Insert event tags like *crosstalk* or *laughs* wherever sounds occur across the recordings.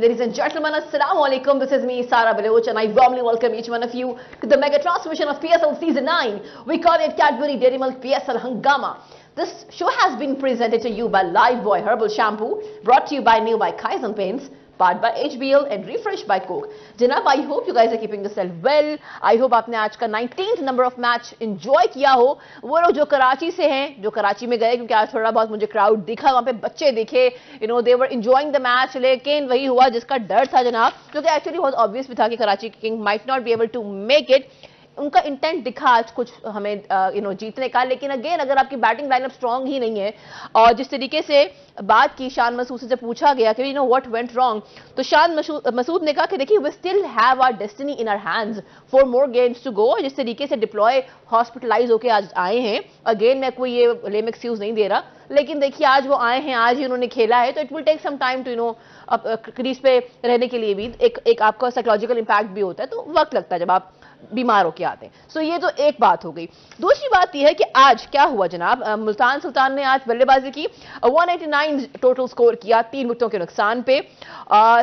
Ladies and gentlemen, Assalamu alaikum. This is me, Sarah Baloch, and I warmly welcome each one of you to the mega transmission of PSL Season 9. We call it Cadbury Dairy Milk PSL Hangama. This show has been presented to you by Live Boy Herbal Shampoo, brought to you by New by Kaizen Paints, powered B L and refresh by Coke जनाब I hope you guys are keeping the self well I hope आपने आज का 19th number of match enjoy किया हो। वो लोग जो कराची से हैं, जो कराची में गए, क्योंकि आज थोड़ा बहुत मुझे क्राउड दिखा, वहाँ पे बच्चे दिखे। You know they were enjoying the match लेकिन वही हुआ जिसका डर था जनाब, क्योंकि एक्चुअली बहुत ऑब्वियस भी था कि Karachi king might not be able to make it उनका इंटेंट दिखा आज कुछ हमें यू नो जीतने का। लेकिन अगेन अगर आपकी बैटिंग लाइनअप स्ट्रांग ही नहीं है, और जिस तरीके से बात की शान मसूद से पूछा गया कि you know what went wrong तो शान मसूद ने कहा कि देखिए we still have our destiny in our hands four more games to go जिस तरीके से डिप्लॉय हॉस्पिटलाइज होकर आज आए हैं अगेन मैं कोई ये लेम एक्सक्यूज नहीं दे रहा। लेकिन देखिए, आज वो आए हैं, आज ही उन्होंने खेला है तो it will take some time to you know crease पे रहने के लिए भी एक एक आपका साइकोलॉजिकल इंपैक्ट भी होता है तो वक्त लगता है जब आप बीमार होके आते हैं सो ये तो एक बात हो गई। दूसरी बात यह है कि आज क्या हुआ जनाब? मुल्तान सुल्तान ने आज बल्लेबाजी की। 189 टोटल स्कोर किया, तीन विकेटों के नुकसान पे।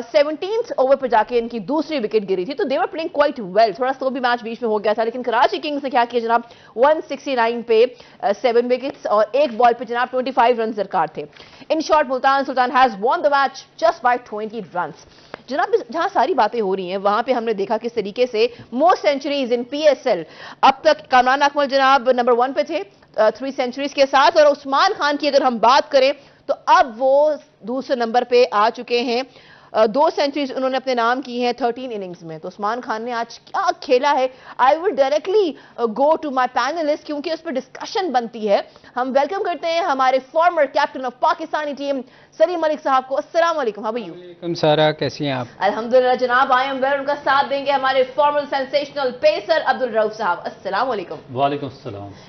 सेवनटीन ओवर पर जाके इनकी दूसरी विकेट गिरी थी। तो they were playing quite well थोड़ा स्लो भी मैच बीच में हो गया था, लेकिन कराची किंग्स ने क्या किया जनाब? 169 पे सेवन विकेट्स और एक बॉल पे जनाब 25 रन दरकार थे। In short Multan Sultan has won the match just by 20 run जनाब जहाँ सारी बातें हो रही हैं, वहाँ पे हमने देखा किस तरीके से मोस्ट सेंचुरीज इन पीएसएल अब तक कामरान अकमल जनाब नंबर वन पे थे थ्री सेंचुरीज के साथ, और उस्मान खान की अगर हम बात करें तो अब वो दूसरे नंबर पे आ चुके हैं। दो सेंचुरीज उन्होंने अपने नाम की हैं थर्टीन इनिंग्स में। तो उस्मान खान ने आज क्या खेला है? I would directly go to my panelist क्योंकि उस पर डिस्कशन बनती है। हम वेलकम करते हैं हमारे former captain of Pakistani team Saleem Malik साहब को। अस्सलाम वालेकुम हाउ सारा कैसी हैं आप? अल्हम्दुलिल्लाह जनाब आई एम वेयर उनका साथ देंगे हमारे formal sensational pacer Abdul Rauf साहब। अस्सलाम वालेकुम वालेकुम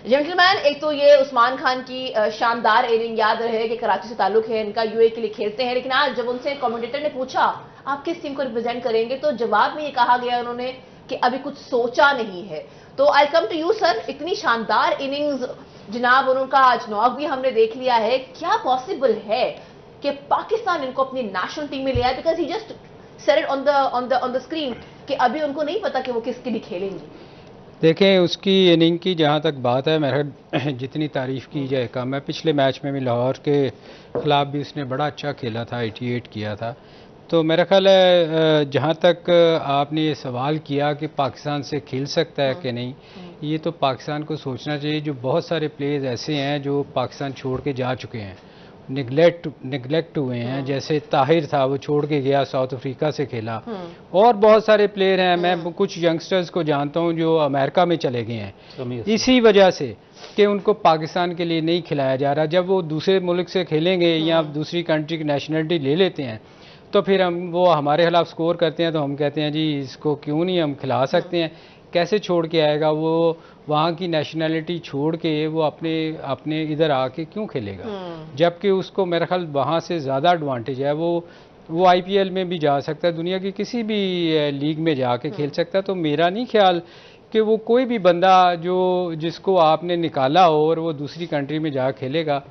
जेंटलमैन एक तो ये उस्मान खान की शानदार इनिंग याद रहे कि कराची से ताल्लुक है इनका यूए के लिए खेलते हैं लेकिन आज जब उनसे कमेंटेटर ने पूछा आप किस टीम को रिप्रेजेंट करेंगे? तो जवाब में ये कहा गया उन्होंने कि अभी कुछ सोचा नहीं है। तो I come to you sir इतनी शानदार इनिंग्स जनाब उनका आज नॉक भी हमने देख लिया है। क्या पॉसिबल है कि पाकिस्तान इनको अपनी नेशनल टीम में ले आए? Because he just set on the on the on the screen कि अभी उनको नहीं पता कि वो किसके लिए खेलेंगे। देखें उसकी इनिंग की जहाँ तक बात है मेरा *clears throat* जितनी तारीफ़ की जाए कम है। पिछले मैच में भी लाहौर के ख़िलाफ़ भी उसने बड़ा अच्छा खेला था 88 किया था। तो मेरा ख्याल है जहाँ तक आपने ये सवाल किया कि पाकिस्तान से खेल सकता है कि नहीं ये तो पाकिस्तान को सोचना चाहिए। जो बहुत सारे प्लेयर्स ऐसे हैं जो पाकिस्तान छोड़ के जा चुके हैं निगलेक्ट निगलेक्ट हुए हैं। जैसे ताहिर था वो छोड़ के गया साउथ अफ्रीका से खेला। और बहुत सारे प्लेयर हैं मैं कुछ यंगस्टर्स को जानता हूँ जो अमेरिका में चले गए हैं। इसी वजह से कि उनको पाकिस्तान के लिए नहीं खिलाया जा रहा। जब वो दूसरे मुल्क से खेलेंगे या दूसरी कंट्री की नेशनलिटी ले लेते हैं तो फिर हम वो हमारे खिलाफ स्कोर करते हैं तो हम कहते हैं जी इसको क्यों नहीं हम खिला सकते हैं? कैसे छोड़ के आएगा वो? वहाँ की नेशनैलिटी छोड़ के वो अपने अपने इधर आके क्यों खेलेगा? हम्म। जबकि उसको मेरा ख्याल वहाँ से ज़्यादा एडवांटेज है। वो वो आईपीएल में भी जा सकता है दुनिया की किसी भी लीग में जाके खेल हम्म। सकता है। तो मेरा नहीं ख्याल कि वो कोई भी बंदा जो जिसको आपने निकाला हो और वो दूसरी कंट्री में जा खेलेगा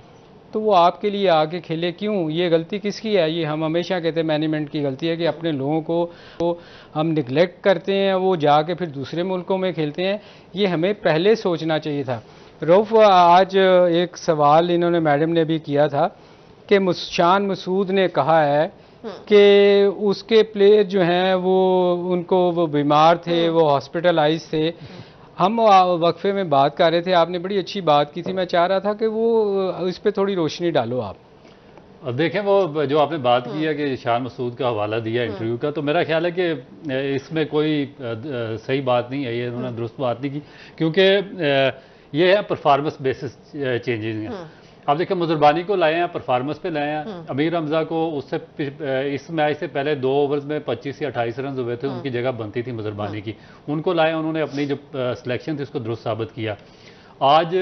तो वो आपके लिए आके खेले क्यों ये गलती किसकी है ये हम हमेशा कहते हैं मैनेजमेंट की गलती है कि अपने लोगों को तो हम निगलेक्ट करते हैं वो जाके फिर दूसरे मुल्कों में खेलते हैं ये हमें पहले सोचना चाहिए था रऊफ आज एक सवाल इन्होंने मैडम ने भी किया था कि शान मसूद ने कहा है हम्म। कि उसके प्लेयर जो हैं वो उनको वो बीमार थे हम्म। वो हॉस्पिटलाइज थे हम्म। हम वक्फे में बात कर रहे थे आपने बड़ी अच्छी बात की थी। मैं चाह रहा था कि वो इस पर थोड़ी रोशनी डालो आप। देखें वो जो आपने बात की है कि शान मसूद का हवाला दिया इंटरव्यू का तो मेरा ख्याल है कि इसमें कोई सही बात नहीं है ये उन्होंने दुरुस्त बात नहीं की। क्योंकि ये है परफॉर्मेंस बेसिस चेंजेस हैं। अब देखिए मुजरबानी को लाए हैं परफॉर्मेंस पे लाए हैं। हम्म। अमीर हमजा को उससे इस मैच से पहले दो ओवर्स में 25 या 28 रन हुए थे हम्म। उनकी जगह बनती थी मुजरबानी की। उनको लाए उन्होंने अपनी जो सिलेक्शन थी उसको दुरुस्त साबित किया। आज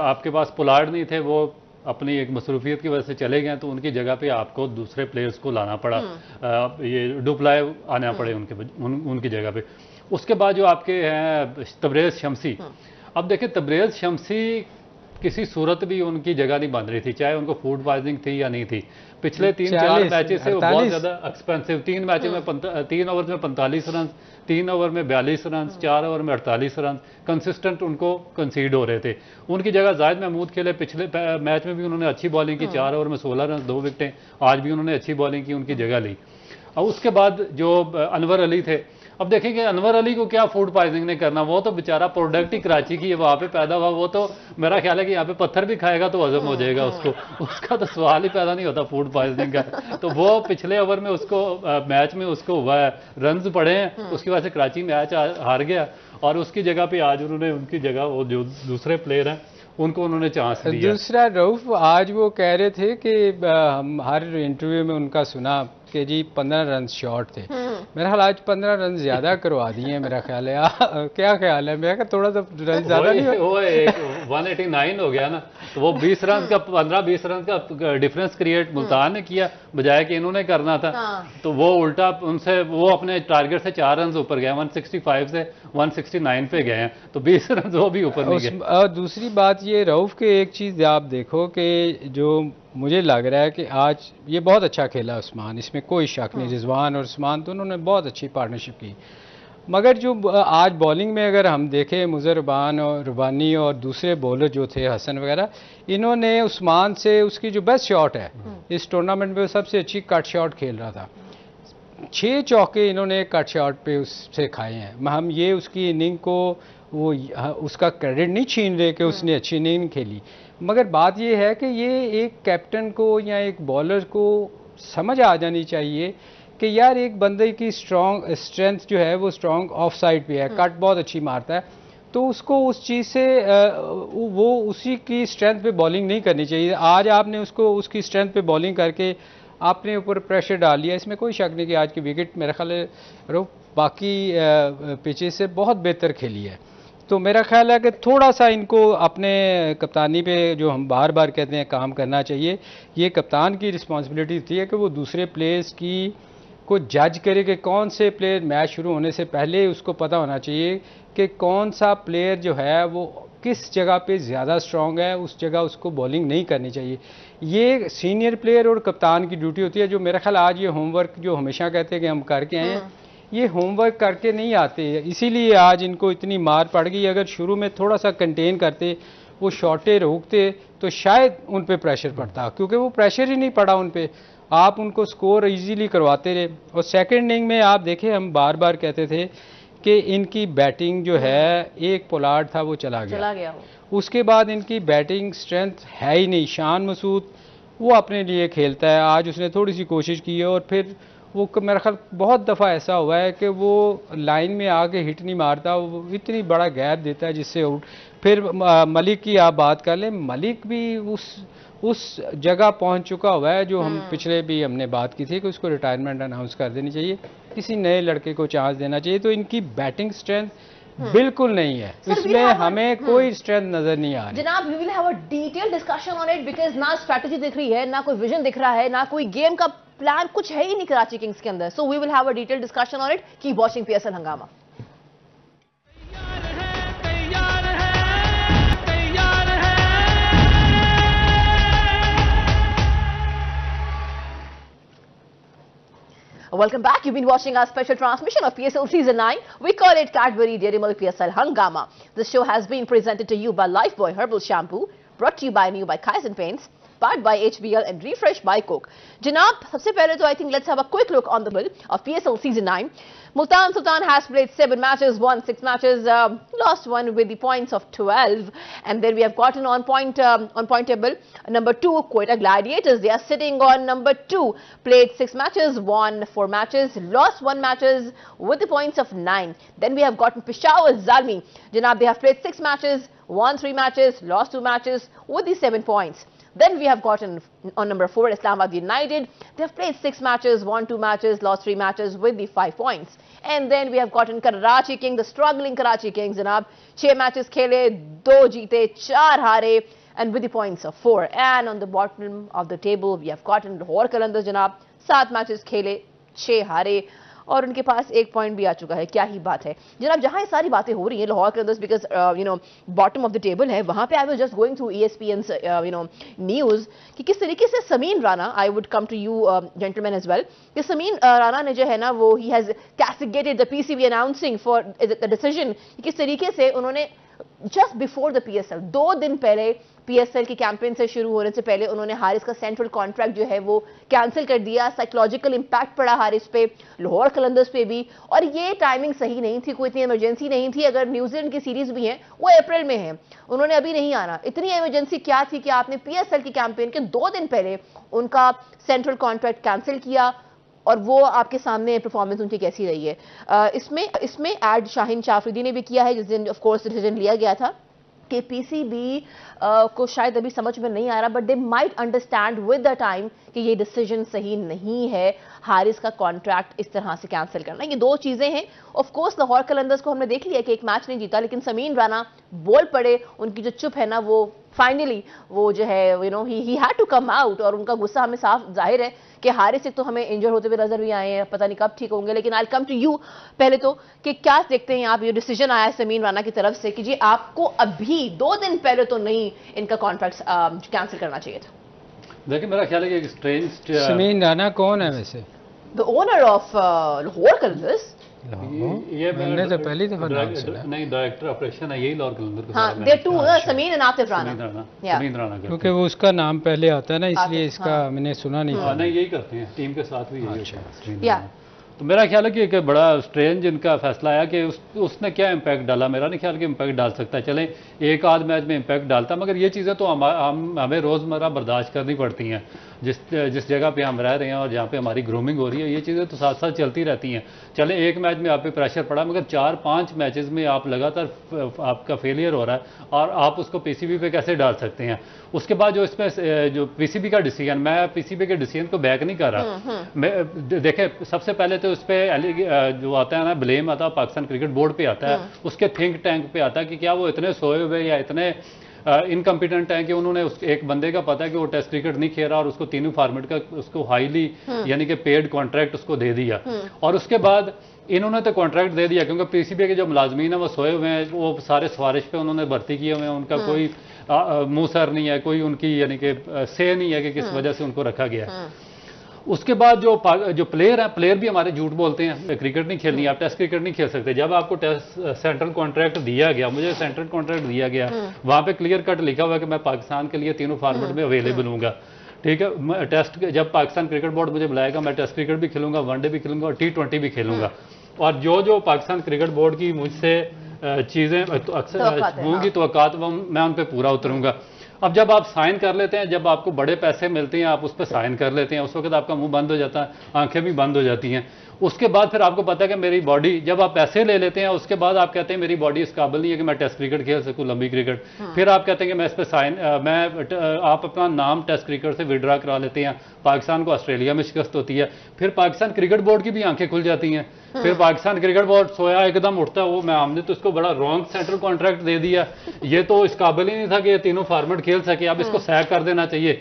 आपके पास पुलाड नहीं थे वो अपनी एक मसरूफियत की वजह से चले गए तो उनकी जगह पे आपको दूसरे प्लेयर्स को लाना पड़ा। हम्म। ये डुप्लाए आना पड़े उनके उन, उनकी जगह पे। उसके बाद जो आपके हैं तबरेज शमसी। अब देखिए तबरेज शमसी किसी सूरत भी उनकी जगह नहीं बन रही थी चाहे उनको फ़ूड पॉइजनिंग थी या नहीं थी। पिछले तीन चार मैचेस से वो बहुत ज़्यादा एक्सपेंसिव तीन मैचों में तीन ओवर में पैंतालीस रन तीन ओवर में बयालीस रन चार ओवर में अड़तालीस रन कंसिस्टेंट उनको कंसीड हो रहे थे। उनकी जगह जायद महमूद खेले पिछले मैच में भी उन्होंने अच्छी बॉलिंग की चार ओवर में सोलह रन दो विकटें आज भी उन्होंने अच्छी बॉलिंग की उनकी जगह ली। और उसके बाद जो अनवर अली थे अब देखेंगे अनवर अली को क्या फ़ूड पॉइजनिंग ने करना वो तो बेचारा प्रोडक्ट ही कराची की है वहाँ पे पैदा हुआ वो तो मेरा ख्याल है कि यहाँ पे पत्थर भी खाएगा तो हजम हो जाएगा उसको। उसका तो सवाल ही पैदा नहीं होता फ़ूड पॉइजनिंग का। तो वो पिछले ओवर में उसको मैच में उसको हुआ है। रन पड़े हैं उसकी वजह से कराची मैच हार गया। और उसकी जगह पे आज उन्होंने उनकी जगह वो जो दूसरे प्लेयर हैं उनको उन्होंने चांस दिया। दूसरा रऊफ आज वो कह रहे थे कि हम हर इंटरव्यू में उनका सुना कि जी पंद्रह रन शॉर्ट थे। मेरा ख्याल आज पंद्रह रन ज़्यादा करवा दिए हैं मेरा ख्याल है। क्या ख्याल है? मेरा थोड़ा सा रन ज़्यादा नहीं वो एक 189 हो गया ना तो वो 20 रन का 15 20 रन का डिफरेंस क्रिएट मुल्तान ने किया बजाय कि इन्होंने करना था। हाँ। तो वो उल्टा उनसे वो अपने टारगेट से चार रन ऊपर गए 165 से 169 पे गए हैं। तो 20 रन वो भी ऊपर नहीं गए। दूसरी बात ये रऊफ के एक चीज़ आप देखो कि जो मुझे लग रहा है कि आज ये बहुत अच्छा खेला उस्मान। इसमें कोई शक नहीं। रिजवान और उस्मान दोनों ने बहुत अच्छी पार्टनरशिप की। मगर जो आज बॉलिंग में अगर हम देखें मुजरबान और रुबानी और दूसरे बॉलर जो थे हसन वगैरह इन्होंने उस्मान से उसकी जो बेस्ट शॉट है इस टूर्नामेंट में सबसे अच्छी कट शॉट खेल रहा था। छः चौके इन्होंने कट शॉट पे उससे खाए हैं। हम ये उसकी इनिंग को वो हाँ, उसका क्रेडिट नहीं छीन रहे कि उसने अच्छी इनिंग खेली। मगर बात ये है कि ये एक कैप्टन को या एक बॉलर को समझ आ जानी चाहिए कि यार एक बंदे की स्ट्रॉन्ग स्ट्रेंथ जो है वो स्ट्रॉन्ग ऑफ़ साइड पे है कट बहुत अच्छी मारता है। तो उसको उस चीज़ से वो उसी की स्ट्रेंथ पे बॉलिंग नहीं करनी चाहिए। आज आपने उसको उसकी स्ट्रेंथ पे बॉलिंग करके आपने ऊपर प्रेशर डाल लिया, इसमें कोई शक नहीं कि आज की विकेट मेरा ख्याल है रो बाकी पिचेस से बहुत बेहतर खेली है। तो मेरा ख्याल है कि थोड़ा सा इनको अपने कप्तानी पे जो हम बार बार कहते हैं काम करना चाहिए, ये कप्तान की रिस्पॉन्सिबिलिटी थी है कि वो दूसरे प्लेयर्स की को जज करे कि कौन से प्लेयर मैच शुरू होने से पहले उसको पता होना चाहिए कि कौन सा प्लेयर जो है वो किस जगह पे ज़्यादा स्ट्रांग है उस जगह उसको बॉलिंग नहीं करनी चाहिए। ये सीनियर प्लेयर और कप्तान की ड्यूटी होती है जो मेरा ख्याल आज ये होमवर्क जो हमेशा कहते हैं कि हम करके आए हैं ये होमवर्क करके नहीं आते इसीलिए आज इनको इतनी मार पड़ गई अगर शुरू में थोड़ा सा कंटेन करते वो शॉटे रोकते तो शायद उन पर प्रेशर पड़ता क्योंकि वो प्रेशर ही नहीं पड़ा उन पर आप उनको स्कोर इजीली करवाते रहे। और सेकंड इनिंग में आप देखें हम बार बार कहते थे कि इनकी बैटिंग जो है एक पोलार्ड था वो चला गया। चला गया वो। उसके बाद इनकी बैटिंग स्ट्रेंथ है ही नहीं शान मसूद वो अपने लिए खेलता है। आज उसने थोड़ी सी कोशिश की है और फिर वो मेरा ख्याल बहुत दफ़ा ऐसा हुआ है कि वो लाइन में आके हिट नहीं मारता वो इतनी बड़ा गैप देता है जिससे आउट फिर मलिक की आप बात कर लें मलिक भी उस उस जगह पहुँच चुका हुआ है जो हम पिछले भी हमने बात की थी कि उसको रिटायरमेंट अनाउंस कर देनी चाहिए। किसी नए लड़के को चांस देना चाहिए तो इनकी बैटिंग स्ट्रेंथ बिल्कुल नहीं है। इसमें हमें कोई स्ट्रेंथ नज़र नहीं आ रही। जनाब we will have a detail discussion on it because ना स्ट्रैटेजी दिख रही है ना कोई विजन दिख रहा है ना कोई गेम का प्लान कुछ है ही नहीं कराची किंग्स के अंदर। So we will have a detail discussion on it keep watching PSL Hungama. Welcome back. You've been watching our special transmission of PSL Season 9. We call it Cadbury Dairy Milk PSL Hangama. This show has been presented to you by Lifebuoy Herbal Shampoo, brought to you by New by Kaizen Paints, powered by HBL and refreshed by Coke. Janab, सबसे पहले तो I think let's have a quick look on the bill of PSL Season 9. Multan Sultan has played seven matches, won six matches, um, lost one with the points of 12. And then we have gotten on point um, on point table number two, Quetta Gladiators. They are sitting on number two, played six matches, won four matches, lost one matches with the points of nine. Then we have gotten Peshawar Zalmi. Janab, they have played six matches, won three matches, lost two matches with the seven points. Then we have gotten on number four, Islamabad United. They have played six matches, won two matches, lost three matches with the five points. And then we have gotten Karachi King, the struggling Karachi Kings, Janab. छह matches खेले, दो जीते, चार हारे, and with the points of four. And on the bottom of the table, we have gotten Lahore Qalandars, Janab. सात matches खेले, छह हारे, और उनके पास एक पॉइंट भी आ चुका है। क्या ही बात है। जनाब जहाँ ये सारी बातें हो रही हैं लाहौर के अंदर because you know bottom of the table है वहाँ पे I was just going through E S P N you know news कि किस तरीके से Sameen Rana I would come to you gentleman as well कि समीन uh, राना ने जो है ना वो he has castigated the PCB announcing for the decision किस तरीके से उन्होंने जस्ट बिफोर द पीएसएल दो दिन पहले पीएसएल की कैंपेन से शुरू होने से पहले उन्होंने हारिस का सेंट्रल कॉन्ट्रैक्ट जो है वो कैंसिल कर दिया साइकोलॉजिकल इंपैक्ट पड़ा हारिस पे लाहौर कलंदर्स पे भी, और ये टाइमिंग सही नहीं थी, कोई इतनी इमरजेंसी नहीं थी, अगर न्यूजीलैंड की सीरीज़ भी है, वो अप्रैल में है, उन्होंने अभी नहीं आना। इतनी इमरजेंसी क्या थी कि आपने पीएसएल की कैंपेन के दो दिन पहले उनका सेंट्रल कॉन्ट्रैक्ट कैंसिल किया और वो आपके सामने परफॉर्मेंस उनकी कैसी रही है। इसमें इसमें एड शाहिन शाफरीदी ने भी किया है, जिस दिन ऑफ़ कोर्स डिसीज़न लिया गया था कि पीसीबी को शायद अभी समझ में नहीं आ रहा but they might understand with the time कि ये डिसीज़न सही नहीं है। हारिस का कॉन्ट्रैक्ट इस तरह से कैंसिल करना। ये दो चीज़ें हैं। ऑफ़ कोर्स लाहौर कलंदर्स को हमने देख लिया कि एक मैच नहीं जीता, लेकिन समीन राना बोल पड़े, उनकी जो चुप है ना, वो फाइनली वो जो है you know he had to come out और उनका गुस्सा हमें साफ़ ज़ाहिर है। कि हारिस से तो हमें इंजर होते हुए नज़र भी आए हैं पता नहीं कब ठीक होंगे लेकिन आई कम टू यू पहले तो कि क्या देखते हैं आप ये डिसीज़न आया है समीन राना की तरफ़ से कि जी आपको अभी दो दिन पहले तो नहीं इनका कॉन्ट्रैक्ट कैंसिल करना चाहिए था देखिए मेरा ख्याल है कि एक स्ट्रेंज समीन राना कौन है वैसे the owner of Lahore Qalandars Lahore? ये मैंने तो पहली दफ़ा नाम सुना। नहीं डायरेक्टर ऑपरेशन है यही लाहौर कलंदर का हाँ टू समीन एंड आतिफ राना समीन करते क्योंकि वो उसका नाम पहले आता है ना इसलिए इसका हाँ। मैंने सुना नहीं। हाँ, था नहीं यही करते हैं टीम के साथ भी यही अच्छा, होता है। तो मेरा ख्याल है कि एक बड़ा स्ट्रेंज इनका फैसला आया कि उस, उसने क्या इम्पैक्ट डाला। मेरा नहीं ख्याल कि इम्पैक्ट डाल सकता। है चलें एक आध मैच में इम्पैक्ट डालता मगर ये चीज़ें तो हम, हम हमें रोज़मर्रा बर्दाश्त करनी पड़ती हैं। जिस जिस जगह पे हम रह रहे हैं और जहाँ पे हमारी ग्रूमिंग हो रही है ये चीज़ें तो साथ साथ चलती रहती हैं। चले एक मैच में आप पे प्रेशर पड़ा मगर चार पाँच मैचेस में आप लगातार आपका फेलियर हो रहा है और आप उसको पीसीबी पे कैसे डाल सकते हैं? उसके बाद जो इसमें जो पीसीबी का डिसीज़न मैं पीसीबी के डिसीज़न को बैक नहीं कर रहा। मैं दे- देखें सबसे पहले तो उस पर जो आता है ना ब्लेम आता है पाकिस्तान क्रिकेट बोर्ड पर आता है। उसके थिंक टैंक पे आता है कि क्या वो इतने सोए हुए या इतने इनकम्पिटेंट हैं कि उन्होंने उस एक बंदे का पता है कि वो टेस्ट क्रिकेट नहीं खेल रहा और उसको तीनों फॉर्मेट का उसको हाईली यानी कि पेड कॉन्ट्रैक्ट उसको दे दिया। और उसके बाद इन्होंने तो कॉन्ट्रैक्ट दे दिया क्योंकि पीसीबी के जो मुलाजमीन है वो सोए हुए हैं वो सारे सिफारिश पे उन्होंने भर्ती किए हुए हैं। उनका कोई आ, आ, मुँह सर नहीं है कोई उनकी यानी कि से नहीं है कि किस वजह से उनको रखा गया। है उसके बाद जो जो प्लेयर हैं प्लेयर भी हमारे झूठ बोलते हैं। क्रिकेट नहीं खेलनी आप टेस्ट क्रिकेट नहीं खेल सकते। जब आपको टेस्ट सेंट्रल कॉन्ट्रैक्ट दिया गया मुझे सेंट्रल कॉन्ट्रैक्ट दिया गया वहाँ पे क्लियर कट लिखा हुआ है कि मैं पाकिस्तान के लिए तीनों फॉर्मेट में अवेलेबल हूँगा। ठीक है? मैं टेस्ट जब पाकिस्तान क्रिकेट बोर्ड मुझे बुलाएगा मैं टेस्ट क्रिकेट भी खेलूँगा वनडे भी खेलूँगा और टी ट्वेंटी भी खेलूँगा। और जो जो पाकिस्तान क्रिकेट बोर्ड की मुझसे चीज़ें तो अक्सर है, होंगी तो मैं उन पर पूरा उतरूँगा। अब जब आप साइन कर लेते हैं, जब आपको बड़े पैसे मिलते हैं, आप उस पर साइन कर लेते हैं, उस वक्त आपका मुँह बंद हो जाता है, आँखें भी बंद हो जाती हैं। उसके बाद फिर आपको पता है कि मेरी बॉडी जब आप पैसे ले लेते हैं उसके बाद आप कहते हैं मेरी बॉडी इस काबिल नहीं है कि मैं टेस्ट क्रिकेट खेल सकूँ लंबी क्रिकेट हाँ। फिर आप कहते हैं कि मैं इस पर साइन मैं आप अपना नाम टेस्ट क्रिकेट से विड्रा करा लेते हैं। पाकिस्तान को ऑस्ट्रेलिया में शिकस्त होती है। फिर पाकिस्तान क्रिकेट बोर्ड की भी आँखें खुल जाती हैं। फिर पाकिस्तान क्रिकेट बोर्ड सोया एकदम उठता है वो मैं हमने तो इसको बड़ा रॉन्ग सेंट्रल कॉन्ट्रैक्ट दे दिया। ये तो इस काबिल ही नहीं था कि ये तीनों फॉर्मेट खेल सके। अब इसको सैक कर देना चाहिए।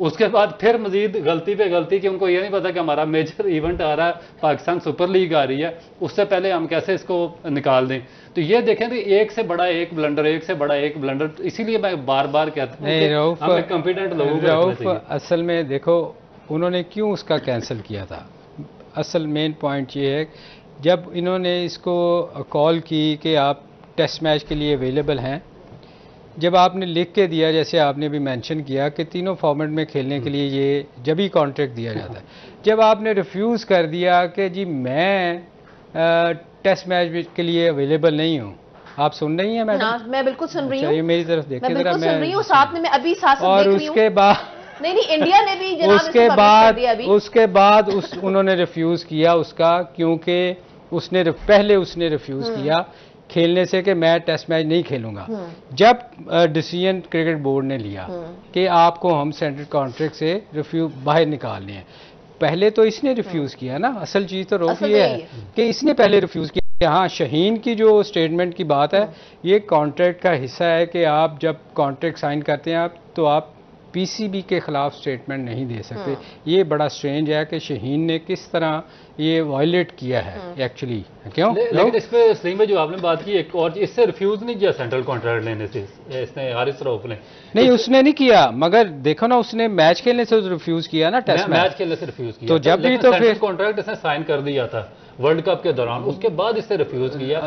उसके बाद फिर मजीद गलती पे गलती कि उनको ये नहीं पता कि हमारा मेजर इवेंट आ रहा है पाकिस्तान सुपर लीग आ रही है उससे पहले हम कैसे इसको निकाल दें? तो ये देखें तो एक से बड़ा एक ब्लंडर एक से बड़ा एक ब्लंडर इसीलिए मैं बार बार कहता हूँ कॉम्पिटेंट लोगों असल में देखो उन्होंने क्यों उसका कैंसिल किया था? असल मेन पॉइंट ये है जब इन्होंने इसको कॉल की कि आप टेस्ट मैच के लिए अवेलेबल हैं जब आपने लिख के दिया जैसे आपने भी मेंशन किया कि तीनों फॉर्मेट में खेलने के लिए ये जब ही कॉन्ट्रैक्ट दिया जाता है। जब आपने रिफ्यूज़ कर दिया कि जी मैं अ, टेस्ट मैच के लिए अवेलेबल नहीं हूँ आप सुन रही हैं मैडम? हाँ, मैं बिल्कुल सुन रही अच्छा, ये हूँ मेरी तरफ़ मैं देखिए जरा बिल्कुल सुन रही हूँ मैं साथ में मैं अभी साथ और हूँ। उसके बाद नहीं नहीं इंडिया ने भी उसके बाद उसके बाद उस उन्होंने रिफ्यूज किया उसका क्योंकि उसने पहले उसने रिफ्यूज हम्म। किया खेलने से कि मैं टेस्ट मैच नहीं खेलूँगा। जब डिसीज़न क्रिकेट बोर्ड ने लिया हम्म। कि आपको हम सेंट्रल कॉन्ट्रैक्ट से रिफ्यू बाहर निकालने हैं। पहले तो इसने रिफ्यूज किया ना। असल चीज़ तो रोक ये है कि इसने पहले रिफ्यूज किया। हाँ शहीन की जो स्टेटमेंट की बात है ये कॉन्ट्रैक्ट का हिस्सा है कि आप जब कॉन्ट्रैक्ट साइन करते हैं आप तो आप पीसीबी के खिलाफ स्टेटमेंट नहीं दे सकते। ये बड़ा स्ट्रेंज है कि शहीन ने किस तरह ये वायलेट किया है एक्चुअली क्यों? ले, लेकिन इस पे सलीम भाई जो आपने बात की एक और इससे रिफ्यूज नहीं किया सेंट्रल कॉन्ट्रैक्ट लेने से इसने हारिस रऊफ ने। नहीं उसने नहीं किया मगर देखो ना उसने मैच खेलने से रिफ्यूज किया ना टेस्ट मैच मैच खेलने से रिफ्यूज किया। तो जब भी तो फिर- कॉन्ट्रैक्ट इसने साइन कर दिया था वर्ल्ड कप के दौरान। उसके बाद इससे रिफ्यूज किया।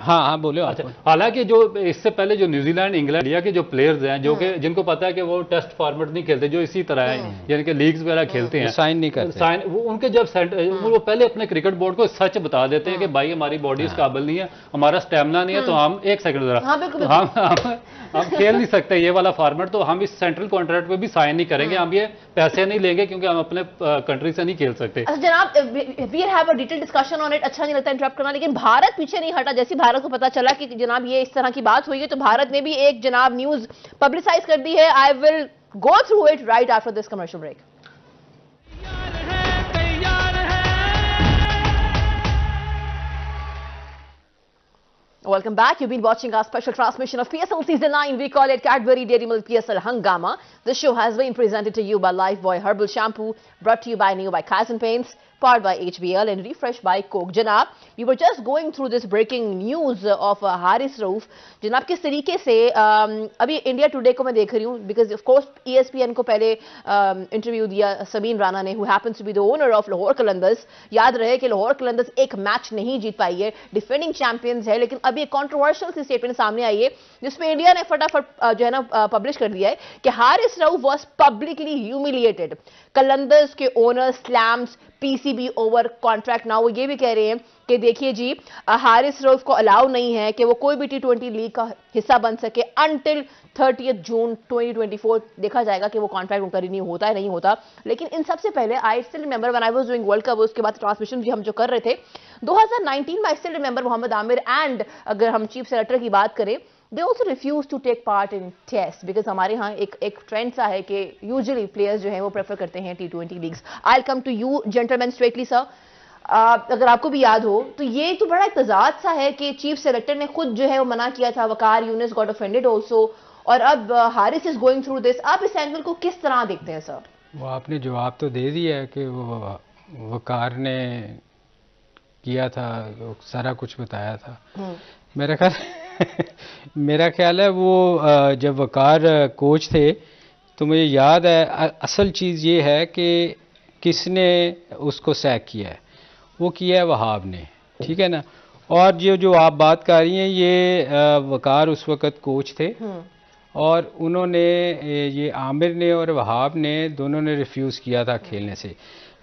हाँ हाँ बोलो अच्छा हालाँकि जो इससे पहले जो न्यूजीलैंड इंग्लैंड इंडिया के जो प्लेयर्स हैं जो कि जिनको पता है कि वो टेस्ट फॉर्मेट नहीं खेलते जो इसी तरह है यानी कि लीग्स वगैरह खेलते हैं। साइन नहीं करते। साइन वो उनके जब वो पहले अपने क्रिकेट बोर्ड को सच बता देते हैं कि भाई हमारी बॉडी इस काबिल नहीं है हमारा स्टेमिना नहीं है तो हम एक सेकंड जरा। हाँ, हम हम हम खेल नहीं सकते ये वाला फॉर्मेट तो हम इस सेंट्रल कॉन्ट्रैक्ट पे भी साइन नहीं करेंगे हम ये पैसे नहीं लेंगे क्योंकि हम अपने कंट्री से नहीं खेल सकते। अच्छा जनाब we have a detail discussion on it अच्छा नहीं लगता इंटरप्ट करना लेकिन भारत पीछे नहीं हटा जैसी भारत को पता चला कि जनाब ये इस तरह की बात हुई है तो भारत ने भी एक जनाब न्यूज़ पब्लिसाइज कर दी है I will go through it right after this commercial break Welcome back. You've been watching our special transmission of PSL Season 9. We call it Cadbury Dairy Milk PSL Hangama. This show has been presented to you by Lifebuoy Herbal Shampoo, brought to you by Neo by Kaizen Paints, powered by HBL and refreshed by Coke. Janab, we were just going through this breaking news of uh, Haris Rauf. जनाब किस तरीके से um, अभी India today को मैं देख रही हूँ बिकॉज़ ऑफ़ कोर्स को पहले इंटरव्यू दिया समीन राणा ने who happens to be the owner of Lahore Qalandars याद रहे कि लाहौर कलंदर्स एक मैच नहीं जीत पाई है डिफेंडिंग चैंपियंस है लेकिन अभी एक कॉन्ट्रोवर्शियल सी स्टेटमेंट सामने आई है जिसमें इंडिया ने फटाफट uh, जो है ना पब्लिश कर दिया है कि Haris Rauf was publicly humiliated Qalandars के owner slams PCB over contract ना वो ये भी कह रहे हैं कि देखिए जी हारिस रऊफ को अलाउ नहीं है कि वो कोई भी टी ट्वेंटी लीग का हिस्सा बन सके अनटिल 30 जून 2024 देखा जाएगा कि वो कॉन्ट्रैक्ट उनका रिन्यू होता है, नहीं होता। लेकिन इन सबसे पहले I still remember when I was doing World Cup उसके बाद ट्रांसमिशन भी हम जो कर रहे थे। 2019 में I still remember Mohammad Amir and अगर हम चीफ सेलेक्टर की बात करें they also refuse to take part in test because हमारे यहाँ एक एक ट्रेंड सा है कि यूजली प्लेयर्स जो है वो प्रेफर करते हैं T twenty leagues I come to you gentleman straightly sir अगर आपको भी याद हो तो ये तो बड़ा तजाद सा है कि चीफ सेलेक्टर ने खुद जो है वो मना किया था Waqar Younis got offended also और अब Haris is going through this आप इस एंगल को किस तरह देखते हैं सर वो आपने जवाब तो दे दिया है कि वो वकार ने किया था सारा कुछ बताया था। मेरा ख्याल *laughs* मेरा ख्याल है वो जब वकार कोच थे तो मुझे याद है असल चीज़ ये है कि किसने उसको सैक किया है? वो किया है वहाब ने ठीक है ना? और ये जो आप बात कर रही हैं ये वकार उस वक़्त कोच थे। और उन्होंने ये आमिर ने और वहाब ने दोनों ने रिफ्यूज़ किया था खेलने से।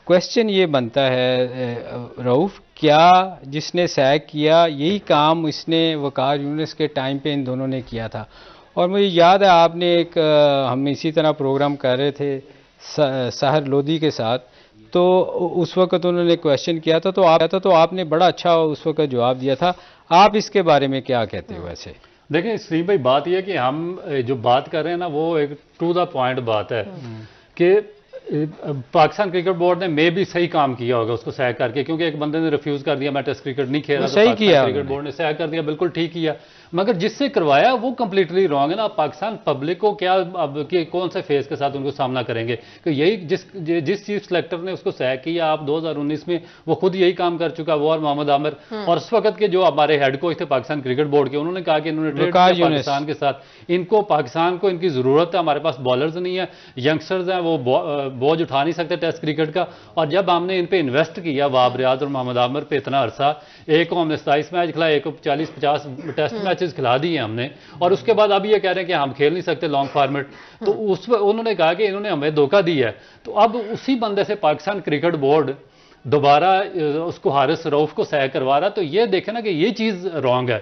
क्वेश्चन ये बनता है रऊफ क्या जिसने सैक किया यही काम इसने वकार यूनिस के टाइम पे इन दोनों ने किया था। और मुझे याद है आपने एक हम इसी तरह प्रोग्राम कर रहे थे सहर लोधी के साथ। तो उस वक्त उन्होंने क्वेश्चन किया था तो आप था तो आपने बड़ा अच्छा उस वक्त जवाब दिया था। आप इसके बारे में क्या कहते हो वैसे? देखिए श्री भाई बात यह कि हम जो बात कर रहे हैं ना वो एक टू द पॉइंट बात है कि ए, पाकिस्तान क्रिकेट बोर्ड ने मे भी सही काम किया होगा उसको सैक करके क्योंकि एक बंदे ने रिफ्यूज कर दिया मैं टेस्ट क्रिकेट नहीं खेल रहा तो सही किया क्रिकेट बोर्ड ने सैक कर दिया बिल्कुल ठीक किया। मगर जिससे करवाया वो कंप्लीटली रॉन्ग है ना। आप पाकिस्तान पब्लिक को क्या अब कि कौन से फेस के साथ उनको सामना करेंगे? कि यही जिस जिस चीफ सेलेक्टर ने उसको सैक किया आप 2019 में वो खुद यही काम कर चुका वो और मोहम्मद आमिर। और उस वक्त के जो हमारे हेड कोच थे पाकिस्तान क्रिकेट बोर्ड के उन्होंने कहा कि इन्होंने ट्रेड। पाकिस्तान के साथ। इनको पाकिस्तान को इनकी ज़रूरत है हमारे पास बॉलर्स नहीं है यंगस्टर्स हैं वो बोझ उठा नहीं सकते टेस्ट क्रिकेट का। और जब हमने इन पर इन्वेस्ट किया वाब रियाज और मोहम्मद आमिर पे इतना अरसा एक को हमने सताईस मैच खिलाया एक को चालीस पचास टेस्ट मैचेस खिला दिए हमने। और उसके बाद अब ये कह रहे हैं कि हम खेल नहीं सकते लॉन्ग फॉर्मेट तो उस उन्होंने कहा कि इन्होंने हमें धोखा दिया है। तो अब उसी बंदे से पाकिस्तान क्रिकेट बोर्ड दोबारा उसको हारिस रऊफ को सह करवा रहा तो ये देखे ना कि ये चीज़ रॉन्ग है।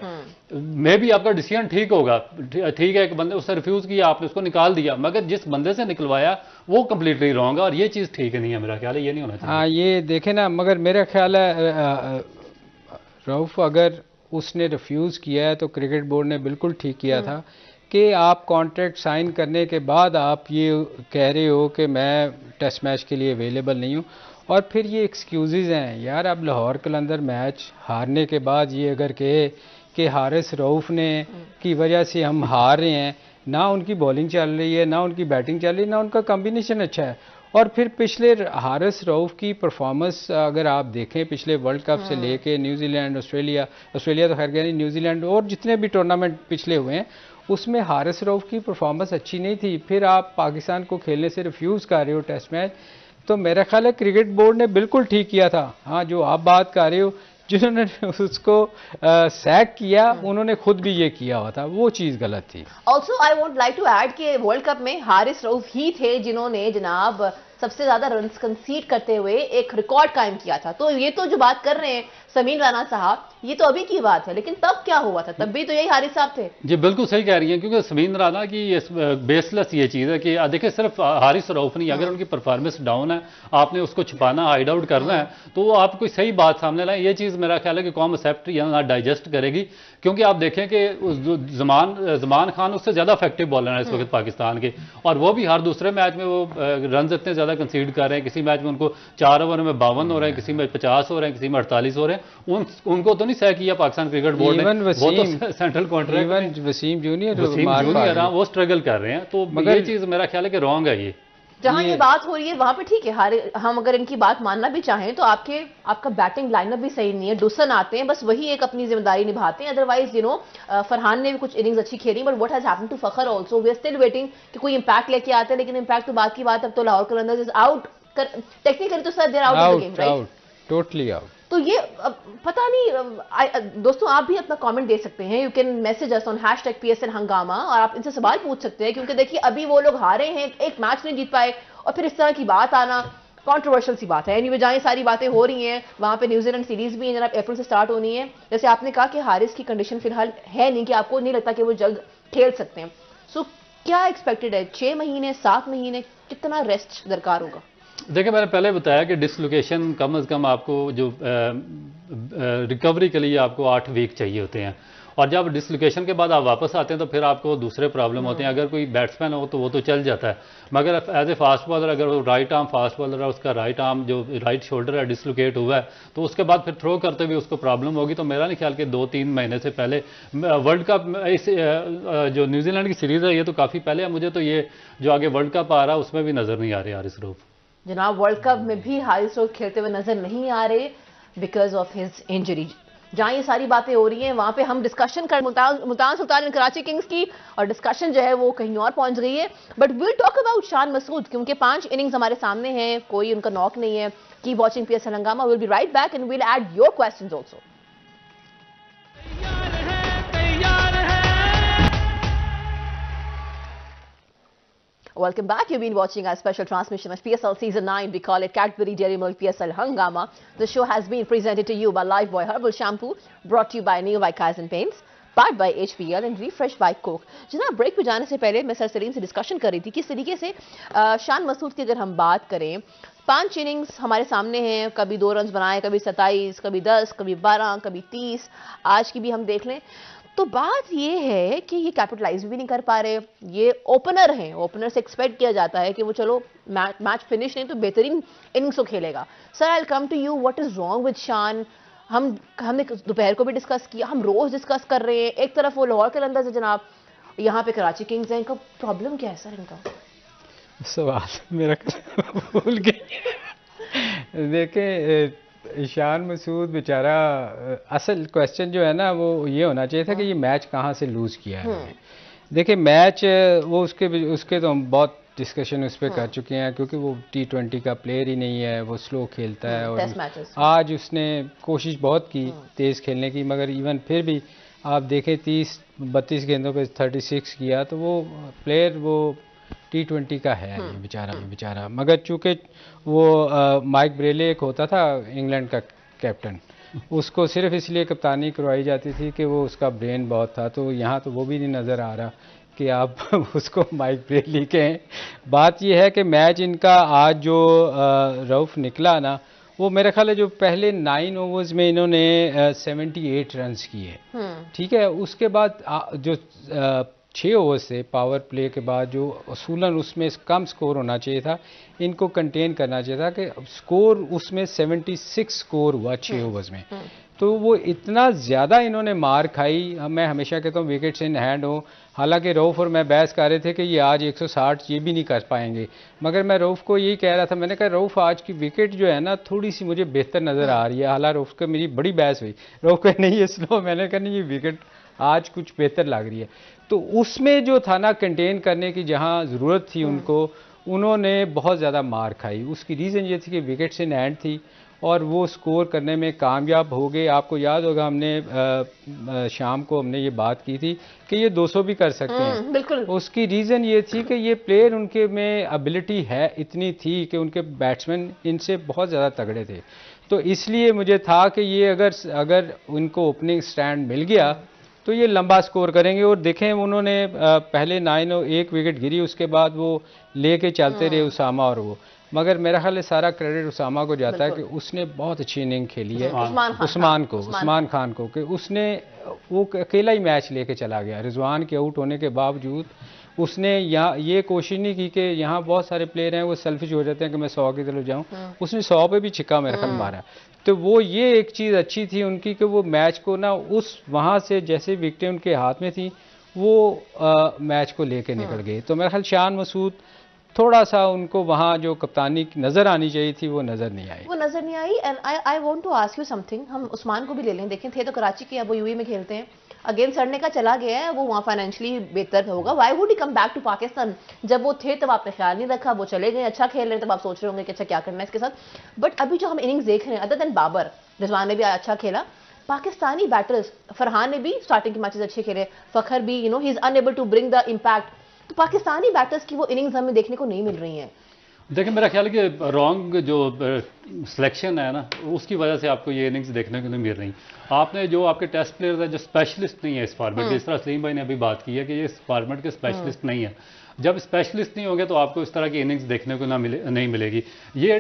मे भी आपका डिसीज़न ठीक होगा। ठीक है एक बंदे उसने रिफ्यूज किया आपने उसको निकाल दिया। मगर जिस बंदे से निकलवाया वो कंप्लीटली रॉन्ग है। और ये चीज़ ठीक नहीं है मेरा ख्याल है ये नहीं होना चाहिए। हाँ ये देखे ना मगर मेरा ख्याल है रऊफ अगर उसने रिफ्यूज़ किया है तो क्रिकेट बोर्ड ने बिल्कुल ठीक किया था कि आप कॉन्ट्रैक्ट साइन करने के बाद आप ये कह रहे हो कि मैं टेस्ट मैच के लिए अवेलेबल नहीं हूँ। और फिर ये एक्सक्यूज़ हैं यार अब लाहौर के कलंदर मैच हारने के बाद ये अगर कहे कि हारिस रऊफ ने की वजह से हम हार रहे हैं ना उनकी बॉलिंग चल रही है ना उनकी बैटिंग चल रही है ना उनका कॉम्बिनेशन अच्छा है। और फिर पिछले हारिस रऊफ की परफॉर्मेंस अगर आप देखें पिछले वर्ल्ड कप से लेके न्यूजीलैंड ऑस्ट्रेलिया ऑस्ट्रेलिया तो खैर गया नहीं न्यूजीलैंड और जितने भी टूर्नामेंट पिछले हुए हैं उसमें हारिस रऊफ की परफॉर्मेंस अच्छी नहीं थी। फिर आप पाकिस्तान को खेलने से रिफ्यूज़ कर रहे हो टेस्ट मैच तो मेरा ख्याल है क्रिकेट बोर्ड ने बिल्कुल ठीक किया था। हाँ जो आप बात कर रहे हो जिन्होंने *laughs* उसको सैक किया उन्होंने खुद भी ये किया हुआ था। वो चीज़ गलत थी। Also I want like to add कि वर्ल्ड कप में हारिस रऊफ ही थे जिन्होंने जनाब सबसे ज़्यादा रन कंसीड करते हुए एक रिकॉर्ड कायम किया था। तो ये तो जो बात कर रहे हैं समीन राना साहब ये तो अभी की बात है लेकिन तब क्या हुआ था? तब भी तो यही हारिस साहब थे। जी बिल्कुल सही कह रही हैं क्योंकि समीन राना की ये बेसलेस ये चीज़ है कि देखिए सिर्फ़ हारिस रऊफ नहीं अगर उनकी परफॉर्मेंस डाउन है आपने उसको छुपाना हाइड आउट करना है तो आप कोई सही बात सामने लाए। ये चीज़ मेरा ख्याल है कि कॉम एक्सेप्ट या ना डाइजेस्ट करेगी क्योंकि आप देखें कि उस जमान जमान खान उससे ज़्यादा इफ़ेक्टिव बॉलर है इस वक्त पाकिस्तान के और वो भी हर दूसरे मैच में वो रन इतने ज़्यादा कंसीड कर रहे हैं किसी मैच में उनको चार ओवर में बावन हो रहे हैं। किसी में पचास हो रहे हैं किसी में अड़तालीस हो रहे हैं उन उनको तो नहीं सह किया पाकिस्तान क्रिकेट बोर्ड ने। वो तो central contract even Waseem junior Waseem junior हाँ। वो स्ट्रगल कर रहे हैं तो मगर- ये चीज़ मेरा ख्याल है कि रॉन्ग है ये। जहाँ ये ये- बात हो रही है वहाँ पे ठीक है हारे हम अगर इनकी बात मानना भी चाहें तो आपके आपका बैटिंग लाइनअप भी सही नहीं है डुसन आते हैं बस वही एक अपनी ज़िम्मेदारी निभाते हैं अदरवाइज़ यू नो फरहान ने भी कुछ इनिंग्स अच्छी खेली but what has happened to Fakhar also we are still waiting कि कोई इंपैक्ट लेके आते हैं लेकिन इंपैक्ट तो बात की बात अब तो Lahore Qalandars is out technically तो sir they're out game right out totally out तो ये पता नहीं दोस्तों, आप भी अपना कमेंट दे सकते हैं। You can message us on hashtag P S N Hungama और आप इनसे सवाल पूछ सकते हैं, क्योंकि देखिए, अभी वो लोग हारे हैं, एक मैच नहीं जीत पाए और फिर इस तरह की बात आना कॉन्ट्रोवर्शियल सी बात है। एनी जहाँ सारी बातें हो रही हैं, वहाँ पे न्यूजीलैंड सीरीज़ भी जनाब अप्रैल से स्टार्ट होनी है। जैसे आपने कहा कि हारिस की कंडीशन फ़िलहाल है नहीं, कि आपको नहीं लगता कि वो जल्द खेल सकते हैं। सो क्या एक्सपेक्टेड है? छह महीने, सात महीने, कितना रेस्ट दरकार होगा? देखिए मैंने पहले बताया कि डिसलोकेशन कम अज़ कम आपको जो रिकवरी के लिए आपको आठ वीक चाहिए होते हैं। और जब डिसलोकेशन के बाद आप वापस आते हैं तो फिर आपको दूसरे प्रॉब्लम होते हैं। अगर कोई बैट्समैन हो तो वो तो चल जाता है। मगर एज ए फास्ट बॉलर अगर वो राइट आर्म फास्ट बॉलर है उसका राइट आर्म जो राइट शोल्डर है डिसलोकेट हुआ है तो उसके बाद फिर थ्रो करते हुए उसको प्रॉब्लम होगी। तो मेरा नहीं ख्याल कि दो तीन महीने से पहले वर्ल्ड कप इस जो न्यूजीलैंड की सीरीज़ है ये तो काफ़ी पहले है। मुझे तो ये जो आगे वर्ल्ड कप आ रहा है उसमें भी नज़र नहीं आ रही इस रूफ जनाब वर्ल्ड कप में भी हाई रोड खेलते हुए नज़र नहीं आ रहे बिकॉज़ ऑफ़ हिज इंजरी जहाँ ये सारी बातें हो रही हैं, वहाँ पे हम डिस्कशन कर, मुल्तान सुल्तान कराची किंग्स की और डिस्कशन जो है वो कहीं और पहुँच गई है. But will talk about Shan Masood क्योंकि पाँच इनिंग्स हमारे सामने हैं, कोई उनका नॉक नहीं है. Keep watching P S Hungama will be right back and will add your question also Welcome back. You've been watching our special transmission of PSL Season 9. We call it Cadbury Dairy Milk PSL Hungama. The show has been presented to you by Lifebuoy Herbal Shampoo, brought to you by Neo by Kaizen Paints, powered by HPL and refreshed by Coke. जनाब break पे जाने से पहले मैं sir Salim से discussion कर रही थी किस तरीके से अ, शान मसूद की अगर हम बात करें पाँच इनिंग्स हमारे सामने हैं कभी दो रन बनाए कभी सत्ताईस कभी दस कभी बारह कभी तीस आज की भी हम देख लें तो बात ये है कि ये कैपिटलाइज भी नहीं कर पा रहे, ये ओपनर हैं ओपनर से एक्सपेक्ट किया जाता है कि वो चलो मैच फिनिश नहीं तो बेहतरीन इनिंग्स को खेलेगा। Sir I come to you what is wrong with Shan हम, हमने दोपहर को भी डिस्कस किया, हम रोज डिस्कस कर रहे हैं, एक तरफ़ वो लाहौर के अंदर से जनाब, यहाँ पे कराची किंग्स हैं, इनका प्रॉब्लम क्या है सर इनका? सवाल मेरा *laughs* भूल देखें ईशान मसूद बेचारा असल क्वेश्चन जो है ना वो ये होना चाहिए था कि ये मैच कहाँ से लूज किया है देखिए मैच वो उसके उसके तो हम बहुत डिस्कशन उस पर कर चुके हैं क्योंकि वो टी ट्वेंटी का प्लेयर ही नहीं है वो स्लो खेलता है और आज उसने कोशिश बहुत की तेज खेलने की मगर इवन फिर भी आप देखें तीस बत्तीस गेंदों पे थर्टी सिक्स किया तो वो प्लेयर वो टी ट्वेंटी का है ये बेचारा बेचारा। मगर चूँकि वो अ, माइक ब्रेले एक होता था इंग्लैंड का कैप्टन उसको सिर्फ़ इसलिए कप्तानी करवाई जाती थी कि वो उसका ब्रेन बहुत था। तो यहाँ तो वो भी नहीं नज़र आ रहा कि आप *laughs* उसको माइक ब्रेली कहें बात ये है कि मैच इनका आज जो रऊफ निकला ना वो मेरा ख्याल है जो पहले नाइन ओवर्स में इन्होंने सेवेंटी एट रन किए। हम्म। ठीक है उसके बाद आ, जो छः ओवर से पावर प्ले के बाद जो असूलन उसमें कम स्कोर होना चाहिए था इनको कंटेन करना चाहिए था कि स्कोर उसमें 76 स्कोर हुआ छः ओवर्स में। तो वो इतना ज़्यादा इन्होंने मार खाई मैं हमेशा कहता हूँ विकेट्स इन हैंड हो। हालाँकि रऊफ और मैं बहस कर रहे थे कि ये आज 160 ये भी नहीं कर पाएँगे। मगर मैं रऊफ को यही कह रहा था मैंने कहा रऊफ आज की विकेट जो है ना थोड़ी सी मुझे बेहतर नज़र आ रही है। हालाँकि रऊफ का मेरी बड़ी बहस हुई। रऊफ कह नहीं ये स्लो मैंने कहा नहीं ये विकेट आज कुछ बेहतर लग रही है। तो उसमें जो था ना कंटेन करने की जहाँ ज़रूरत थी उनको उन्होंने बहुत ज़्यादा मार खाई। उसकी रीज़न ये थी कि विकेट्स इन हैंड थी और वो स्कोर करने में कामयाब हो गए। आपको याद होगा हमने अ, अ, शाम को हमने ये बात की थी कि ये 200 भी कर सकते हैं हम्म, बिल्कुल। उसकी रीज़न ये थी कि ये प्लेयर उनके में एबिलिटी है इतनी थी कि उनके बैट्समैन इनसे बहुत ज़्यादा तगड़े थे। तो इसलिए मुझे था कि ये अगर अगर उनको ओपनिंग स्टैंड मिल गया तो ये लंबा स्कोर करेंगे और देखें उन्होंने पहले नाइन और एक विकेट गिरी उसके बाद वो लेके चलते रहे उसामा और वो। मगर मेरा ख्याल है सारा क्रेडिट उसामा को जाता है कि उसने बहुत अच्छी इनिंग खेली है। उस्मान को उस्मान उस्मान खान को कि उसने वो अकेला ही मैच लेके चला गया। रिजवान के आउट होने के बावजूद उसने यहाँ ये कोशिश नहीं की कि यहाँ बहुत सारे प्लेयर हैं वो सेल्फिश हो जाते हैं कि मैं सौ की तरफ़ जाऊँ। उसने सौ पे भी छिक्का मेरा ख्याल मारा। तो वो ये एक चीज़ अच्छी थी उनकी कि वो मैच को ना उस वहाँ से जैसे विकटें उनके हाथ में थी वो आ, मैच को लेके निकल गए। तो मेरा ख्याल शान मसूद थोड़ा सा उनको वहाँ जो कप्तानी नज़र आनी चाहिए थी, वो नज़र नहीं आई। वो नज़र नहीं आई and I I want to ask you something हम उस्मान को भी ले लें। देखें, थे तो कराची के, अब वो यूएई में खेलते हैं। अगेन सड़ने का चला गया है, वो वहाँ फाइनेंशियली बेहतर होगा। Why would he come back to Pakistan जब वो थे, तब आपने ख्याल नहीं रखा। वो चले गए अच्छा खेल रहे हैं, तब आप सोच रहे होंगे कि अच्छा क्या करना है इसके साथ। बट अभी जो हम इनिंग्स देख रहे हैं अदर देन बाबर रिजवान ने भी अच्छा खेला। पाकिस्तानी बैटर्स फरहान ने भी स्टार्टिंग के मैचेस अच्छे खेले। फखर भी you know he is unable to bring the impact Pakistani batters की वो इनिंग्स हमें देखने को नहीं मिल रही हैं। देखिए मेरा ख्याल है कि रॉन्ग जो सिलेक्शन है ना उसकी वजह से आपको ये इनिंग्स देखने को नहीं मिल रही। आपने जो आपके टेस्ट प्लेयर्स है जो स्पेशलिस्ट नहीं है इस फॉर्मेट जिस तरह सलीम भाई ने अभी बात की है कि ये इस फॉर्मेट के स्पेशलिस्ट नहीं है। जब स्पेशलिस्ट नहीं होंगे तो आपको इस तरह की इनिंग्स देखने को ना मिले नहीं मिलेगी। ये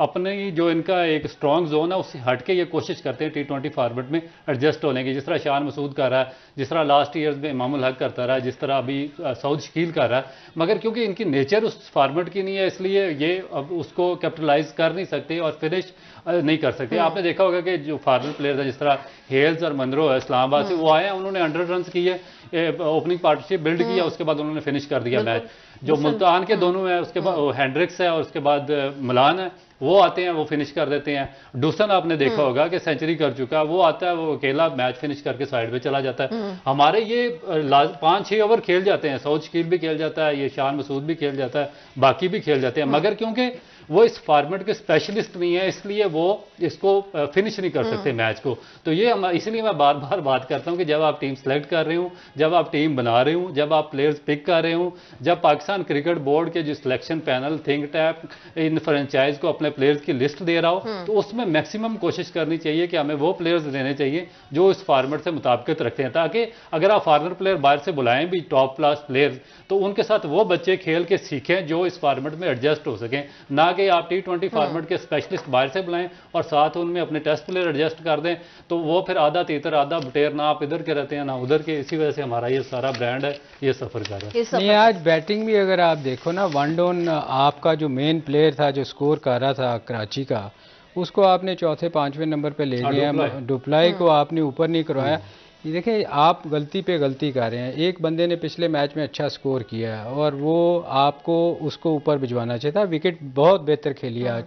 अपने जो इनका एक स्ट्रॉन्ग जोन है उससे हट के ये कोशिश करते हैं टी ट्वेंटी फॉर्मेट में एडजस्ट होने की। जिस तरह शान मसूद कर रहा है जिस तरह लास्ट ईयर्स में इमामुल हक करता रहा है जिस तरह अभी सऊद शकील कर रहा है। मगर क्योंकि इनकी नेचर उस फॉर्मेट की नहीं है इसलिए ये अब उसको कैपिटलाइज कर नहीं सकते और फिनिश नहीं कर सकते। आपने देखा होगा कि जो फॉरन प्लेयर्स हैं जिस तरह हेल्स और मंदरो है इस्लामाबाद से वो आए हैं उन्होंने हंड्रेड रन किए। ओपनिंग पार्टनरशिप बिल्ड किया उसके बाद उन्होंने फिनिश कर दिया मैच जो मुल्तान के दोनों है उसके बाद हैंड्रिक्स है और उसके बाद मलान है वो आते हैं वो फिनिश कर देते हैं। डूसन आपने देखा होगा कि सेंचुरी कर चुका है वो आता है वो अकेला मैच फिनिश करके साइड पे चला जाता है। हमारे ये पाँच छह ओवर खेल जाते हैं सऊद शकील भी खेल जाता है ये शान मसूद भी खेल जाता है बाकी भी खेल जाते हैं। मगर क्योंकि वो इस फॉर्मेट के स्पेशलिस्ट नहीं है इसलिए वो इसको फिनिश नहीं कर सकते मैच को। तो ये हम इसलिए मैं बार बार बात करता हूँ कि जब आप टीम सेलेक्ट कर रहे हो जब आप टीम बना रहे हो जब आप प्लेयर्स पिक कर रहे हो जब पाकिस्तान क्रिकेट बोर्ड के जो सिलेक्शन पैनल थिंक टैप इन फ्रेंचाइज को अपने प्लेयर्स की लिस्ट दे रहा हो तो उसमें मैक्सिमम कोशिश करनी चाहिए कि हमें वो प्लेयर्स देने चाहिए जो इस फॉर्मेट से मुताबिकत रखते हैं। ताकि अगर आप फॉरनर प्लेयर बाहर से बुलाएँ भी टॉप क्लास प्लेयर्स तो उनके साथ वो बच्चे खेल के सीखें जो इस फॉर्मेट में एडजस्ट हो सकें ना कि आप टी ट्वेंटी फॉर्मेट के स्पेशलिस्ट बाहर से बुलाएँ और साथ उनमें अपने टेस्ट प्लेयर एडजस्ट कर दें तो वो फिर आधा तीतर आधा बटेर ना आप इधर के रहते हैं ना उधर के इसी वजह से हमारा ये सारा ब्रांड है ये सफ़र कर रहा है। आज बैटिंग भी अगर आप देखो ना वन डाउन आपका जो मेन प्लेयर था जो स्कोर कर रहा था कराची का उसको आपने चौथे पाँचवें नंबर पे ले हाँ, लिया डुप्लाई। डुप्लाई को आपने ऊपर नहीं करवाया। ये देखिए आप गलती पे गलती कर रहे हैं। एक बंदे ने पिछले मैच में अच्छा स्कोर किया है और वो आपको उसको ऊपर भिजवाना चाहिए था। विकेट बहुत बेहतर खेली आज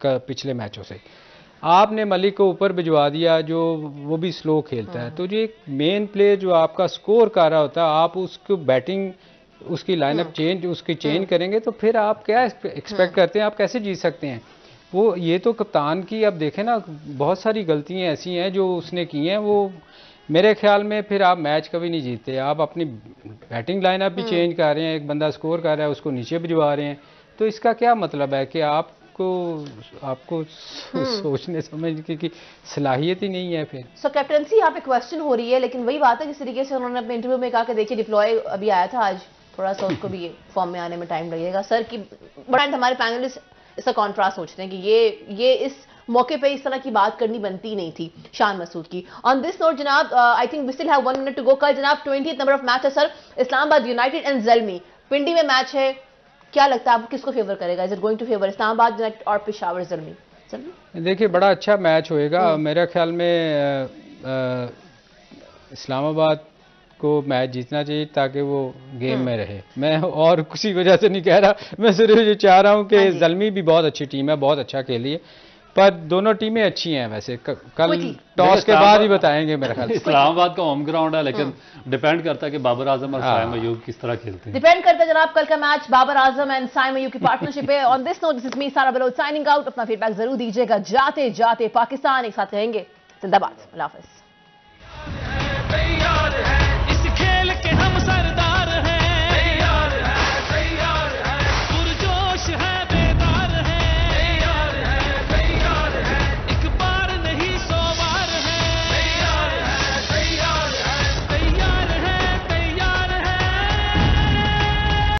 का पिछले मैचों से। आपने मलिक को ऊपर भिजवा दिया जो वो भी स्लो खेलता है। तो जो एक मेन प्लेयर जो आपका स्कोर कर रहा होता है आप उसको बैटिंग उसकी लाइनअप चेंज उसकी चेंज करेंगे तो फिर आप क्या एक्सपेक्ट करते हैं? आप कैसे जीत सकते हैं? वो ये तो कप्तान की अब देखें ना बहुत सारी गलतियाँ ऐसी हैं जो उसने की हैं। वो मेरे ख्याल में फिर आप मैच कभी नहीं जीतते। आप अपनी बैटिंग लाइनअप भी चेंज कर रहे हैं एक बंदा स्कोर कर रहा है उसको नीचे भिजवा रहे हैं। तो इसका क्या मतलब है कि आपको आपको सो- सोचने समझने की सलाहियत ही नहीं है फिर? सो कैप्टनसी यहाँ पे क्वेश्चन हो रही है लेकिन वही बात है जिस तरीके से उन्होंने अपने इंटरव्यू में कहा कि देखिए डिप्लॉय अभी आया था आज थोड़ा सा उसको भी फॉर्म में आने में टाइम लगेगा। सर की बड़ा हमारे पैनलिस्ट इसका कॉन्ट्रास्ट सोचते हैं कि ये ये इस मौके पे इस तरह की बात करनी बनती नहीं थी शान मसूद की। ऑन दिस नोट जनाब I think we still have one minute to go कल जनाब ट्वेंटी नंबर ऑफ़ मैच है sir Islamabad United and Zalmi Pindi में मैच है। क्या लगता है आपको किसको फेवर करेगा? Is it going to favour Islamabad United और पिशावर जलमी देखिए बड़ा अच्छा मैच होएगा। मेरे ख्याल में अ, अ, इस्लामाबाद को मैच जीतना चाहिए ताकि वो गेम में रहे। मैं और किसी वजह से नहीं कह रहा। मैं सिर्फ़ ये चाह रहा हूँ हाँ कि जलमी भी बहुत अच्छी टीम है बहुत अच्छा खेली है। पर दोनों टीमें अच्छी हैं वैसे। कल टॉस के बाद ही बताएँगे मेरा ख्याल इस्लामाबाद का होम ग्राउंड है लेकिन हाँ। डिपेंड करता है कि बाबर आज़म और हाँ। साइम अयूब किस तरह खेलते हैं। डिपेंड करता है जनाब कल का मैच बाबर आज़म एंड साइम अयूब की पार्टनरशिप है। On this note this is me Sara Baloch signing out अपना फीडबैक ज़रूर दीजिएगा। जाते जाते पाकिस्तान एक साथ रहेंगे। जिंदाबाद।